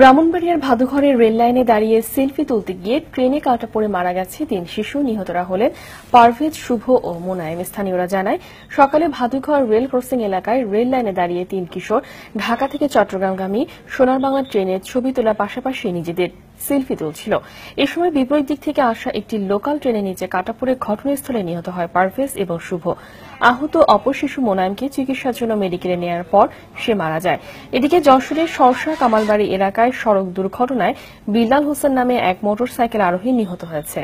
ব্রাহ্মণবাড়িয়ার রেল লাইনে দাঁড়িয়ে সেলফি তুলতে গিয়ে ট্রেনে কাটা পড়ে মারা গেছে তিন শিশু। নিহতরা হলেন পারভেজ, শুভ ও মোনায়েম স্থানীয়রা জানায়, সকালে ভাদুঘর রেল ক্রসিং এলাকায় রেল লাইনে দাঁড়িয়ে তিন কিশোর ঢাকা থেকে চট্টগ্রামগামী সোনার বাংলা ট্রেনের ছবি তোলার পাশাপাশি নিজেদের সেলফি তুলছিল। এ সময় বিপরীত দিক থেকে আসা একটি লোকাল ট্রেনে নিচে কাটা পড়ে ঘটনাস্থলে নিহত হয় পারভেজ এবং শুভ। আহত অপর শিশু মোনায়েমকে চিকিৎসার জন্য মেডিকেলে নেওয়ার পর সে মারা যায়। এদিকে যশোরের সরসা কামালবাড়ি এলাকায় সড়ক দুর্ঘটনায় বিল্লাল হোসেন নামে এক মোটরসাইকেল আরোহী নিহত হয়েছে।